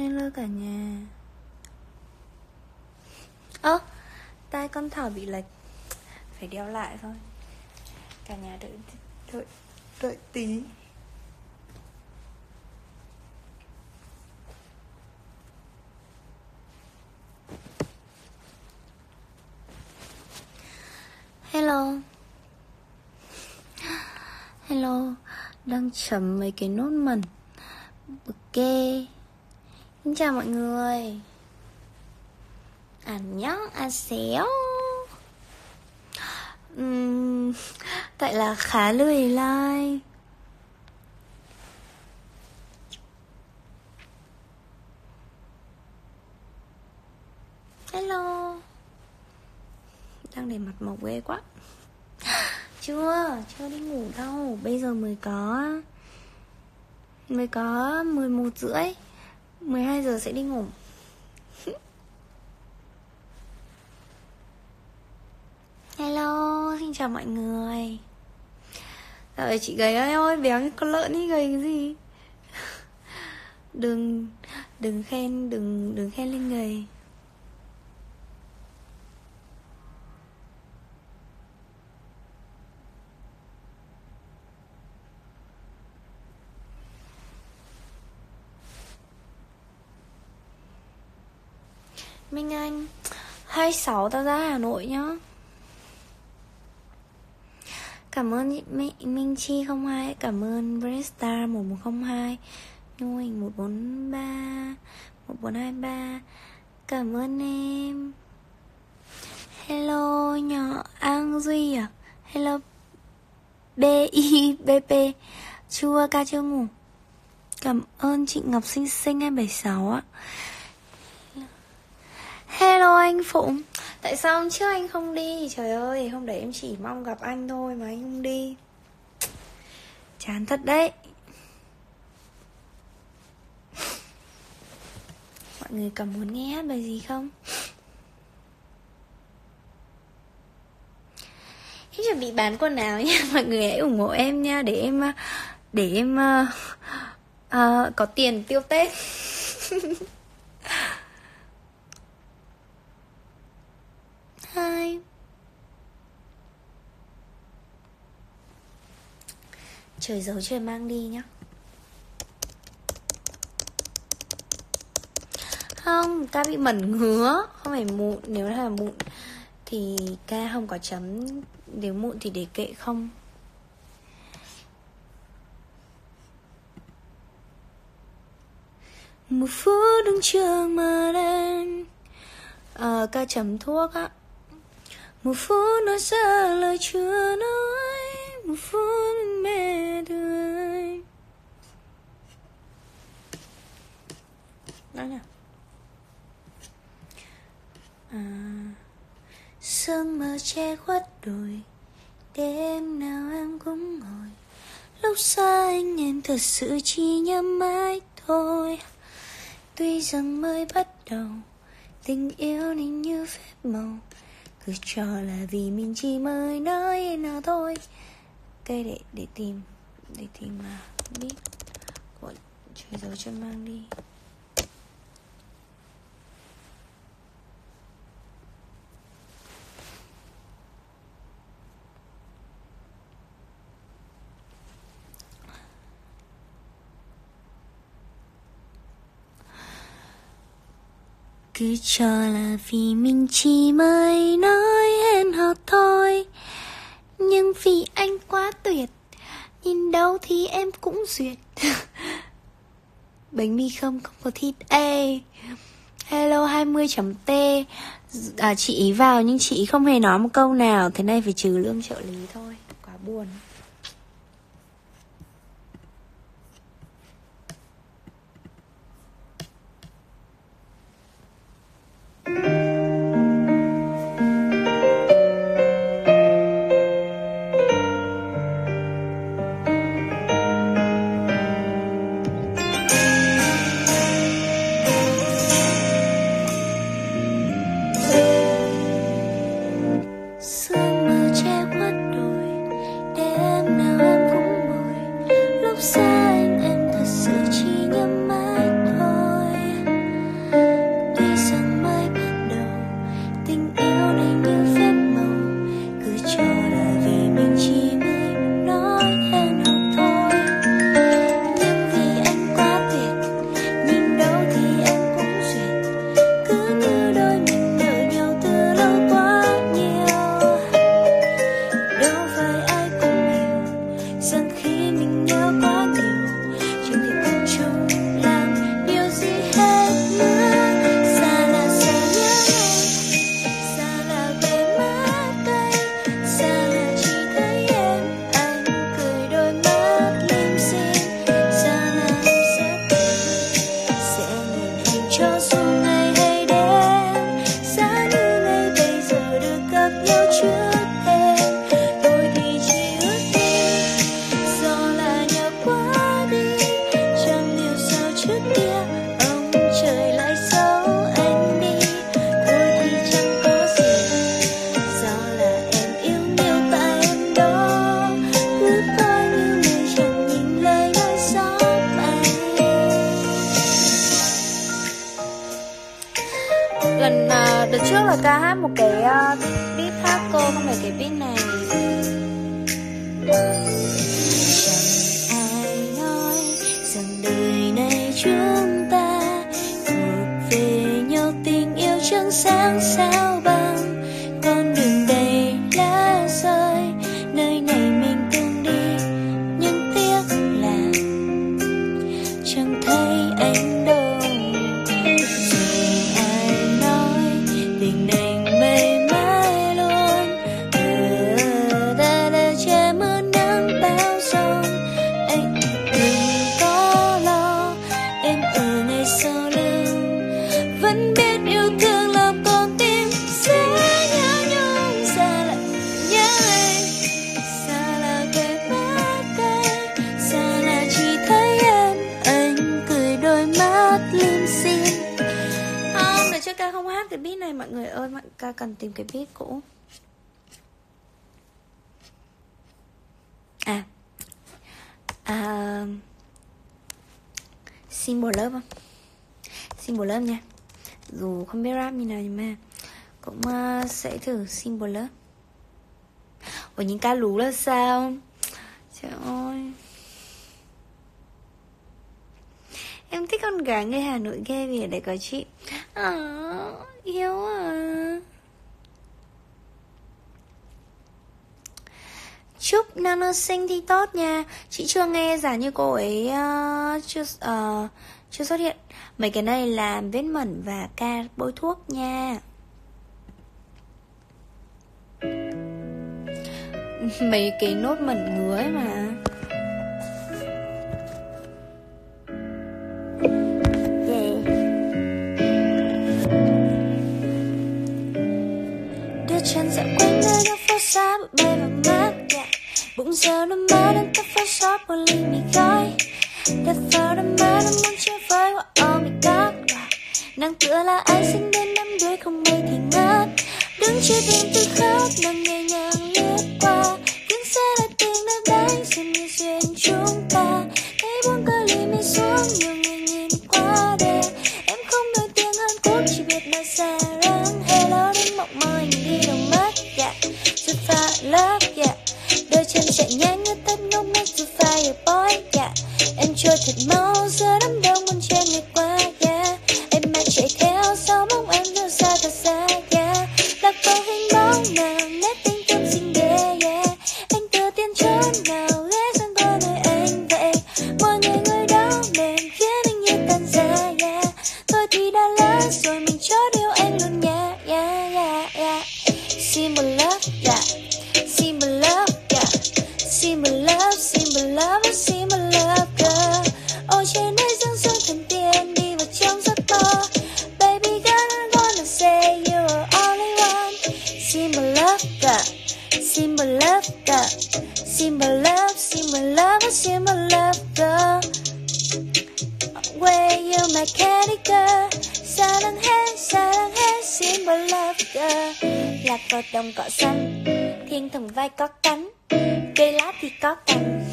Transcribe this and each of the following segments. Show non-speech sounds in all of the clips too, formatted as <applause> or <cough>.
Hello cả nhà. Ơ tay con thỏ bị lệch. Phải đeo lại thôi. Cả nhà đợi Đợi Đợi tí. Hello. Hello. Đang chấm mấy cái nốt mẩn. Ok Xin chào mọi người. À, Ảnh nhóc à xéo. Uhm, Tại là khá lười lai. Hello. Đang để mặt màu ghê quá. Chưa, chưa đi ngủ đâu. Bây giờ mới có Mới có 11 rưỡi. 12 giờ sẽ đi ngủ. Hello, xin chào mọi người. Trời chị gầy ơi ơi, béo như con lợn đi gầy cái gì? Đừng, đừng khen, đừng, đừng khen lên gầy Minh Anh 6 tao ra Hà Nội nhá. Cảm ơn Minh, Chi 02 Cảm ơn Brestar 1102 Nhu Hình 143 1423 Cảm ơn em. Hello nhỏ An Duy à. Hello BIBP Chua ca chưa ngủ. Cảm ơn chị Ngọc Sinh Sinh 276 ạ. Hello anh Phụng. Tại sao hôm trước anh không đi? Trời ơi hôm đấy em chỉ mong gặp anh thôi Mà anh không đi. Chán thật đấy. Mọi người có muốn nghe hát bài gì không? Em chuẩn bị bán quần áo nha <laughs> Mọi người hãy ủng hộ em nha Để em Để em uh, uh, Có tiền tiêu Tết. <laughs> Trời giấu trời mang đi nhá. Không, ca bị mẩn ngứa. Không phải mụn Nếu là mụn Thì ca không có chấm. Nếu mụn thì để kệ không. Một phút đứng trường mà đen à, Ca chấm thuốc á. Một phút nói ra lời chưa nói. Một phút đó nào à, sương mờ che khuất đồi đêm nào em cũng ngồi. Lúc xa anh em thật sự chỉ nhớ mãi thôi. Tuy rằng mới bắt đầu tình yêu nên như phép màu. Cứ cho là vì mình chỉ mới nói nào thôi. Cây để để tìm để tìm mà biết. Của trời dấu chân mang đi. Cứ cho là vì mình chỉ mới nói hẹn hò thôi. Nhưng vì anh quá tuyệt nhìn đâu thì em cũng duyệt. <laughs> Bánh mì không không có thịt. Ê hello 20 chấm t. À, chị ý vào nhưng chị ý không hề nói một câu nào thế này phải trừ lương trợ lý thôi. Quá buồn. Không ca không hát cái beat này mọi người ơi mọi ca cần tìm cái beat cũ. À. À symbol love không? Symbol love nha. Dù không biết rap như nào nhưng mà cũng uh, sẽ thử symbol love Ủa những ca lú là sao? Trời ơi. Em thích con gái người Hà Nội ghê vì ở đây có chị. À, Yêu à. Chúc Nano sinh thi tốt nha. Chị chưa nghe giả như cô ấy uh, chưa, uh, chưa xuất hiện. Mấy cái này là vết mẩn và ca bôi thuốc nha. Mấy cái nốt mẩn ngứa ấy mà. Giờ nó mãi đến tóc phải shop một ly mì gói Đã vào đôi mãi đang muốn chơi với oh my god yeah. Nàng tựa là ai sinh đến năm đuôi không mây thì ngất Đứng chưa tìm từ khóc, nàng Symbol love, symbol love, symbol love girl Ôi trên đây dương dương thần tiên đi vào trong giấc mơ Baby girl I wanna say you are only one Symbol love girl Symbol love girl Symbol love, symbol love, symbol love girl Where you my candy girl 사랑해 사랑해 symbol love girl Lạc vào đồng cỏ xanh Thiên thần vai có cánh Cây lá thì có cành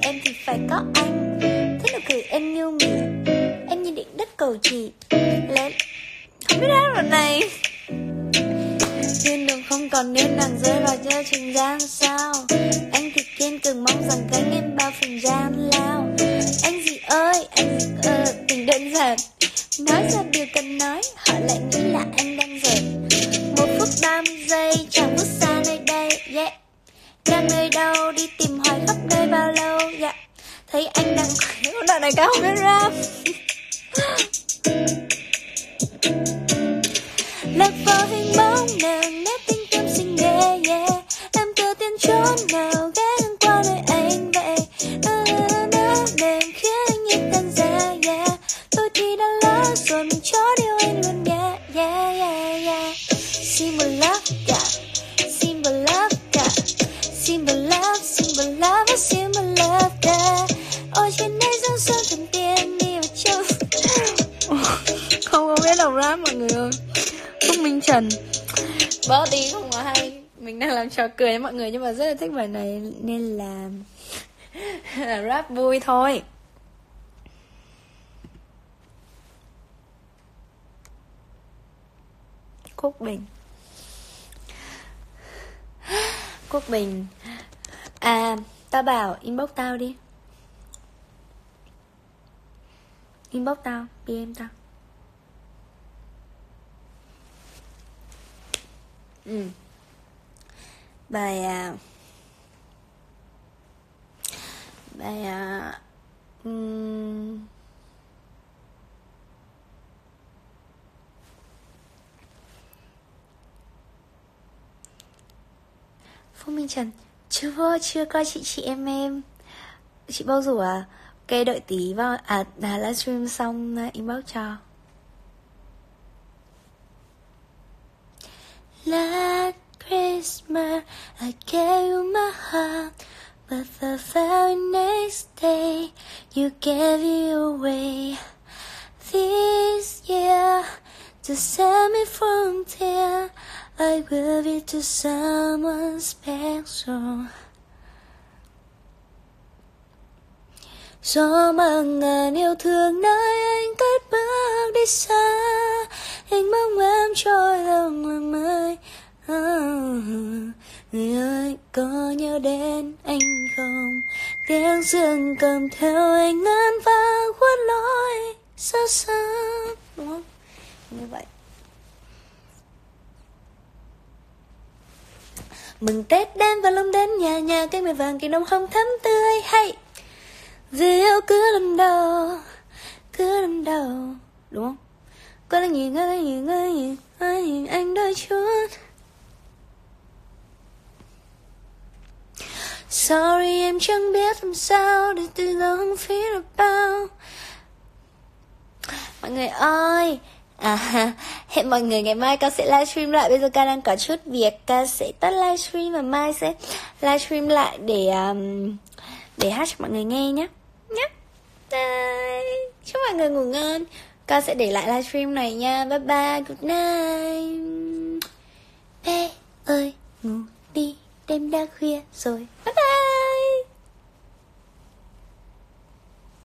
Em thì phải có anh. Thế nụ cười em như miệng Em như điện đất cầu chị Lên Không biết hát rồi này. Thiên đường không còn nên nàng rơi vào chơi trường gian sao? Anh thì kiên cường mong rằng gánh em bao phần gian lao. Anh gì ơi, anh gì ơi, tình đơn giản. Nói ra điều cần nói, họ lại nghĩ là anh đang giận. Một phút ba mươi giây, chẳng phút đang nơi đâu, đi tìm hỏi khắp nơi bao lâu, dạ Thấy anh đang... Đoạn này cao không biết rap lạc vào hình bóng nàng nét tình tâm xinh ghê yeah. em tự tin chốn nào trò cười với mọi người Nhưng mà rất là thích bài này Nên <laughs> là rap vui thôi. Quốc Bình. Quốc Bình. À tao bảo inbox tao đi. Inbox tao, PM tao. Ừ. Bài à Bài à um, Phương Minh Trần Chưa, chưa coi chị chị em em. Chị bao rủ à? Ok đợi tí vào À, à livestream xong uh, inbox cho. Let Christmas I gave you my heart But the very next day You gave it away. This year To save me from tears I will be to someone special. Do mà ngàn yêu thương nơi anh cất bước đi xa Anh mong em trôi lòng mây Người ơi có nhớ đến anh không Tiếng dương cầm theo anh ngân vang khuất lối xa xa Đúng không? Như vậy Mừng Tết đến và lông đến nhà nhà cây mười vàng kỳ nông không thắm tươi hay Vì yêu cứ lần đầu Cứ lần đầu Đúng không? Có là nhìn, có là nhìn, có là nhìn Ai nhìn anh đôi chút Sorry em chẳng biết làm sao Để từ giờ không phía được bao. Mọi người ơi. À, <laughs> hẹn mọi người ngày mai ca sẽ livestream lại. Bây giờ ca đang có chút việc. Ca sẽ tắt livestream và mai sẽ livestream lại để um, để hát cho mọi người nghe nhé. Nhé. Bye. Chúc mọi người ngủ ngon. Ca sẽ để lại livestream này nha. Bye bye, good night. Bé ơi, ngủ đi đêm đã khuya rồi. Bye bye.